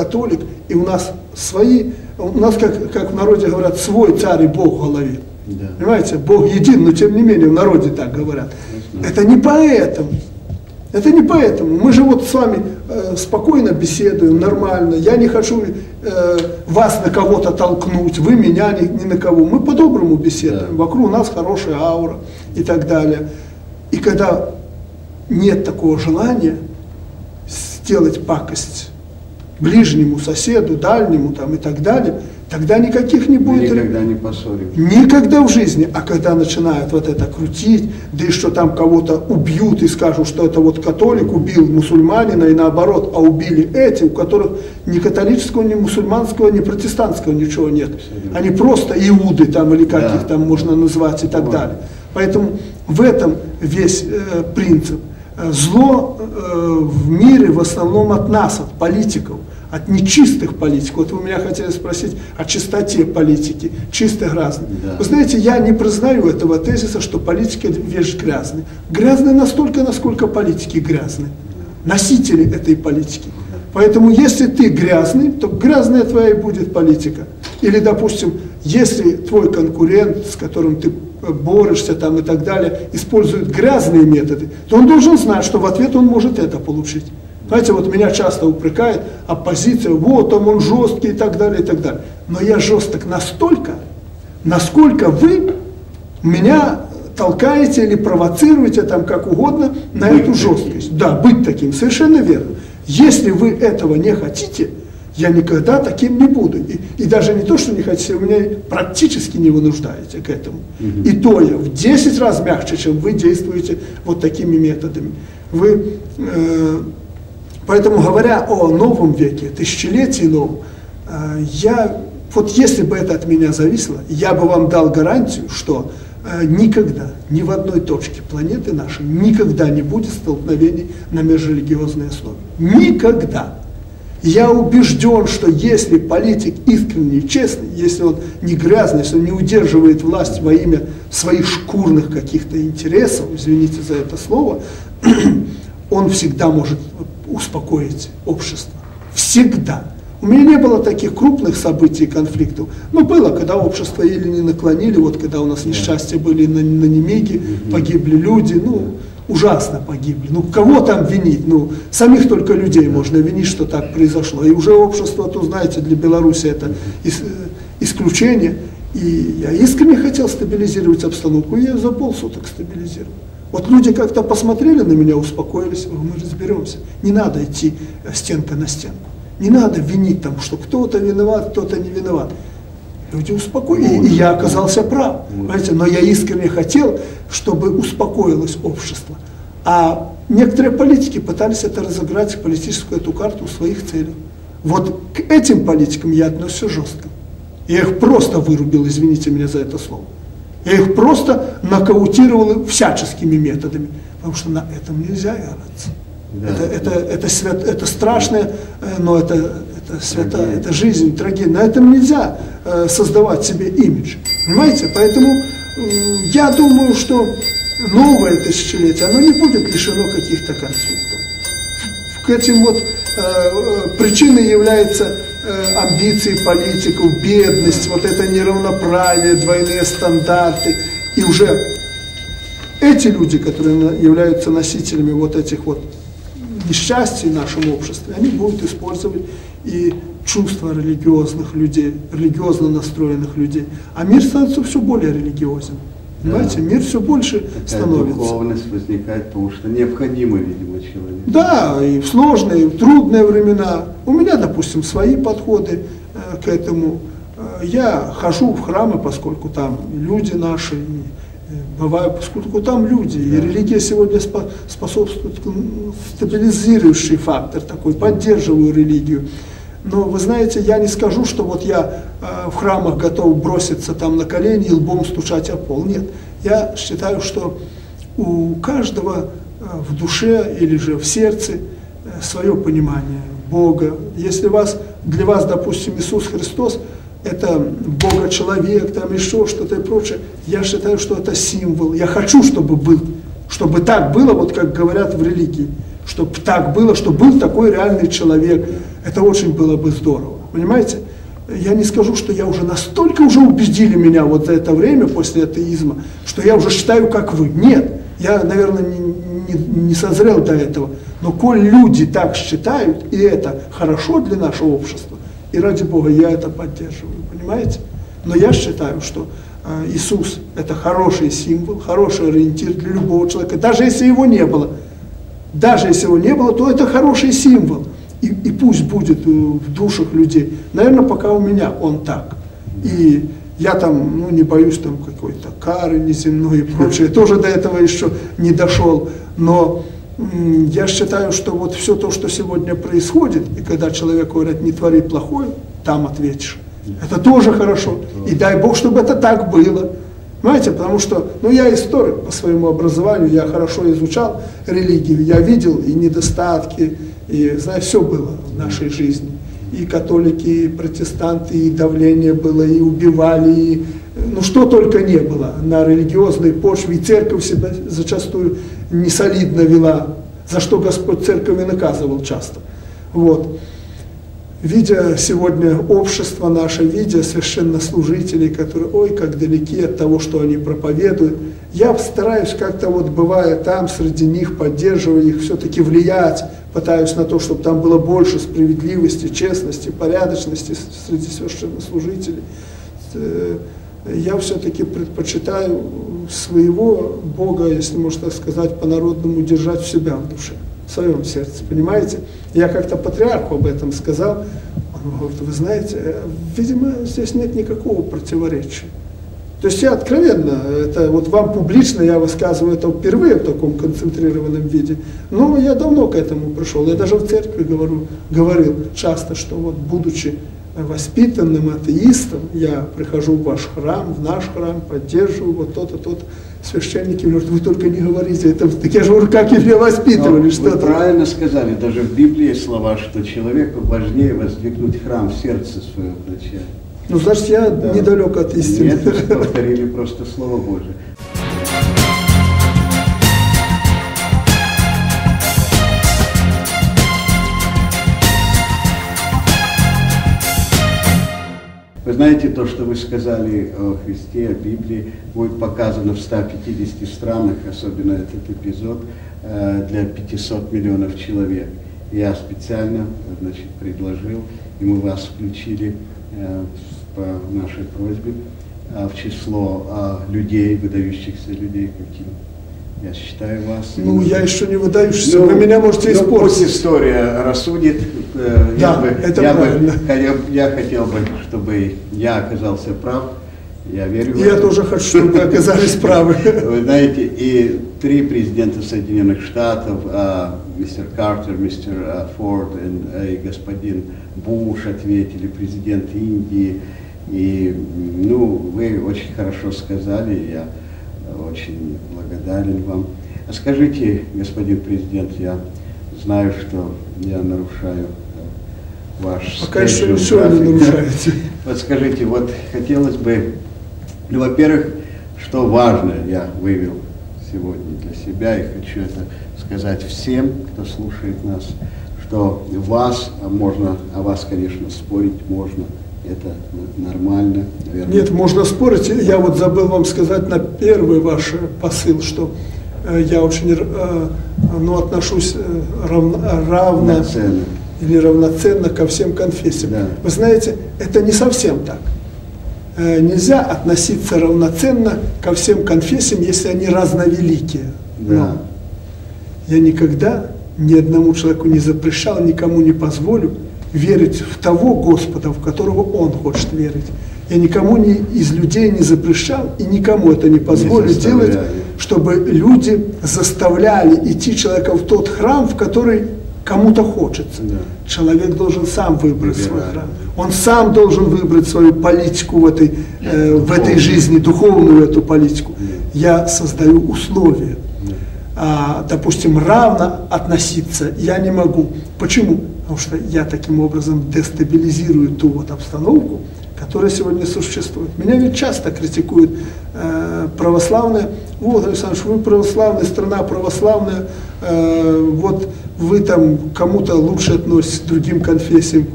католик, и у нас свои, у нас, как, как в народе говорят, свой царь и Бог в голове. Да. Понимаете, Бог един, но тем не менее в народе так говорят. Это не поэтому. Это не поэтому. Мы же вот с вами э, спокойно беседуем, нормально. Я не хочу э, вас на кого-то толкнуть, вы меня ни, ни на кого. Мы по-доброму беседуем. Да. Вокруг нас хорошая аура и так далее. И когда нет такого желания сделать пакость ближнему соседу, дальнему там и так далее, тогда никаких не будет. никогда не поссоримся. Никогда в жизни. А когда начинают вот это крутить, да и что там кого-то убьют и скажут, что это вот католик убил мусульманина и наоборот, а убили эти, у которых ни католического, ни мусульманского, ни протестантского ничего нет. Абсолютно. Они просто иуды там или как Да. их там можно назвать и так Вот. далее. Поэтому в этом весь э, принцип. Э, Зло э, в мире в основном от нас, от политиков, от нечистых политиков. Вот вы меня хотели спросить о чистоте политики, чистых грязных. Да. Вы знаете, я не признаю этого тезиса, что политика вещь грязная. Грязная настолько, насколько политики грязны. Носители этой политики. Поэтому если ты грязный, то грязная твоя и будет политика. Или, допустим, если твой конкурент, с которым ты э, борешься там и так далее, использует грязные методы, то он должен знать, что в ответ он может это получить. Знаете, вот меня часто упрекает оппозиция, вот там он жесткий и так далее, и так далее. Но я жесток настолько, насколько вы меня толкаете или провоцируете там как угодно на Быть эту таким. жесткость. Да, быть таким, совершенно верно. Если вы этого не хотите, я никогда таким не буду. И, и даже не то, что не хотите, вы меня практически не вынуждаете к этому. Мгм. И то я в 10 раз мягче, чем вы действуете вот такими методами. Вы, э, поэтому говоря о новом веке, тысячелетии новом, э, я, вот если бы это от меня зависело, я бы вам дал гарантию, что никогда, ни в одной точке планеты нашей, никогда не будет столкновений на межрелигиозной основе. Никогда. Я убежден, что если политик искренний и честный, если он не грязный, если он не удерживает власть во имя своих шкурных каких-то интересов, извините за это слово, он всегда может успокоить общество. Всегда. У меня не было таких крупных событий и конфликтов. Но было, когда общество или не наклонили, вот когда у нас несчастья были на, на Немиге, погибли люди, ну, ужасно погибли. Ну, кого там винить? Ну, самих только людей можно винить, что так произошло. И уже общество, то знаете, для Беларуси это э, исключение. И я искренне хотел стабилизировать обстановку, и я за полсуток стабилизировал. Вот люди как-то посмотрели на меня, успокоились, мы разберемся. Не надо идти э, стенка на стенку. Не надо винить там, что кто-то виноват, кто-то не виноват. Люди успокоились, и я оказался прав. Понимаете? Но я искренне хотел, чтобы успокоилось общество. А некоторые политики пытались это разыграть, политическую эту карту в своих целях. Вот к этим политикам я относился жестко. Я их просто вырубил, извините меня за это слово. Я их просто нокаутировал всяческими методами. Потому что на этом нельзя играться. Да. Это, это, это, свят, это страшное, э, но это, это святая, Трагедия. это жизнь, трагедия. На этом нельзя э, создавать себе имидж. Понимаете? Поэтому я думаю, что новое тысячелетие, оно не будет лишено каких-то конфликтов. К этим вот э, причиной являются э, амбиции политиков, бедность, вот это неравноправие, двойные стандарты. И уже эти люди, которые являются носителями вот этих вот несчастий в нашем обществе, они будут использовать и чувства религиозных людей, религиозно настроенных людей. А мир становится все более религиозен. Понимаете, мир все больше Такая становится. духовность возникает, потому что необходимо, видимо, человеку. Да, и в сложные, в трудные времена. У меня, допустим, свои подходы э, к этому. Э, Я хожу в храмы, поскольку там и люди наши, и, э, бываю, поскольку там люди. И религия сегодня спо- способствует стабилизирующий фактор такой, поддерживаю религию. Но вы знаете, я не скажу, что вот я э, в храмах готов броситься там на колени и лбом стучать о пол. Нет, я считаю, что у каждого э, в душе или же в сердце э, свое понимание Бога. Если вас, для вас, допустим, Иисус Христос это Бога-человек, там еще что-то и прочее, я считаю, что это символ. Я хочу, чтобы был, чтобы так было, вот как говорят в религии, чтобы так было, что был такой реальный человек, Это очень было бы здорово, понимаете? Я не скажу, что я уже настолько уже убедили меня вот за это время после атеизма, что я уже считаю, как вы. Нет, я, наверное, не, не, не созрел до этого. Но коль люди так считают, и это хорошо для нашего общества, и ради Бога я это поддерживаю, понимаете? Но я считаю, что э, Иисус это хороший символ, хороший ориентир для любого человека, даже если его не было. Даже если его не было, то это хороший символ. И, и пусть будет э, в душах людей. Наверное, пока у меня он так. И я там, ну, не боюсь там какой-то кары неземной и прочее, тоже до этого еще не дошел. Но я считаю, что вот все то, что сегодня происходит, и когда человек говорит, не твори плохое, там ответишь. Это тоже хорошо. И дай Бог, чтобы это так было. Понимаете, потому что, ну я историк по своему образованию, я хорошо изучал религию, я видел и недостатки, и, знаю, все было в нашей жизни. И католики, и протестанты, и давление было, и убивали, и, ну что только не было на религиозной почве. И церковь себя зачастую не солидно вела, за что Господь церковь и наказывал часто. Вот видя сегодня общество наше, видя священнослужителей, которые, ой, как далеки от того, что они проповедуют, я стараюсь как-то вот, бывая там, среди них, поддерживая их, все-таки влиять, пытаюсь на то, чтобы там было больше справедливости, честности, порядочности среди священнослужителей. Я все-таки предпочитаю своего Бога, если можно так сказать, по-народному держать в себя в душе в своем сердце, понимаете? Я как-то патриарху об этом сказал, он говорит, вы знаете, э, видимо, здесь нет никакого противоречия. То есть я откровенно, это вот вам публично я высказываю это впервые в таком концентрированном виде, но я давно к этому пришел. Я даже в церкви говорю, говорил часто, что вот будучи воспитанным атеистом, я прихожу в ваш храм, в наш храм, поддерживаю вот то-то, то-то священники говорят, вы только не говорите, это, так я же говорю, как их воспитывали, что-то. Вы правильно сказали, даже в Библии есть слова, что человеку важнее воздвигнуть храм в сердце своем вначале. Ну, значит, я да. недалек от истины. Нет, повторили просто Слово Божие. Вы знаете, то, что вы сказали о Христе, о Библии, будет показано в 150 странах, особенно этот эпизод, э, для 500 миллионов человек. Я специально значит, предложил, и мы вас включили э, по нашей просьбе э, в число людей, выдающихся людей, каким я считаю вас. Ну, я еще не выдающийся, ну, вы меня можете ну, испортить. Пусть история рассудит. Э, да, я бы, это я правильно. Бы, я, я хотел бы, чтобы я оказался прав. Я верю Я тоже хочу, чтобы вы оказались правы. Вы знаете, и три президента Соединенных Штатов, а, мистер Картер, мистер а, Форд и господин Буш ответили, президент Индии. И, ну, вы очень хорошо сказали, я очень благодарен вам. А скажите, господин президент, я знаю, что я нарушаю э, ваш Пока еще ничего не нарушаете. Вот скажите, вот хотелось бы, ну, во-первых, что важно я вывел сегодня для себя, и хочу это сказать всем, кто слушает нас, что вас, а можно, о вас, конечно, спорить можно, это нормально, наверное. Нет, можно спорить. Я вот забыл вам сказать на первый ваш посыл, что э, я очень э, ну, отношусь э, равно, равно равноценно. или равноценно ко всем конфессиям. Да. Вы знаете, это не совсем так. Нельзя относиться равноценно ко всем конфессиям, если они разновеликие. Да. Но я никогда ни одному человеку не запрещал, никому не позволю верить в того Господа, в которого он хочет верить. Я никому не, из людей не запрещал и никому это не позволю не делать, чтобы люди заставляли идти человека в тот храм, в который кому-то хочется. Да. Человек должен сам выбрать Выбираю. свой храм. Он сам должен выбрать свою политику в этой, э, в этой жизни, духовную эту политику. Да. Я создаю условия. Да. А, допустим, равно относиться я не могу. Почему? Потому что я таким образом дестабилизирую ту вот обстановку, которая сегодня существует. Меня ведь часто критикуют э, православные. Вот, Александр, вы православная, страна православная, э, вот вы там кому-то лучше относитесь к другим конфессиям.